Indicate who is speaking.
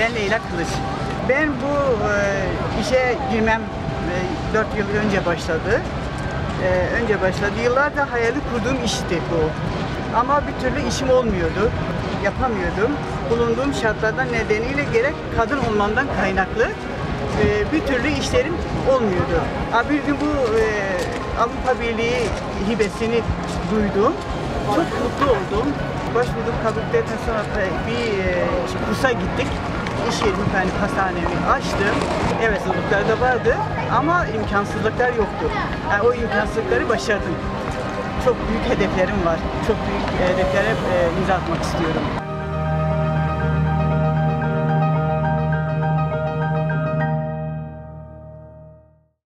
Speaker 1: Ben Leyla Kılıç. Ben bu e, işe girmem 4 yıl önce başladı. E, önce başladı. Yıllarca hayali kurduğum işti bu. Ama bir türlü işim olmuyordu. Yapamıyordum. Bulunduğum şartlardan nedeniyle gerek kadın olmamdan kaynaklı e, bir türlü işlerim olmuyordu. Bir gün bu e, Avrupa Birliği hibesini duydum. Çok mutlu oldum. Başvurdum kabul ettikten sonra bir e, kursa gittik. İş yerimi, yani hastanemi açtım. Evet zorluklar da vardı ama imkansızlıklar yoktu. Yani o imkansızlıkları başardım. Çok büyük hedeflerim var. Çok büyük hedeflere e, imza atmak istiyorum.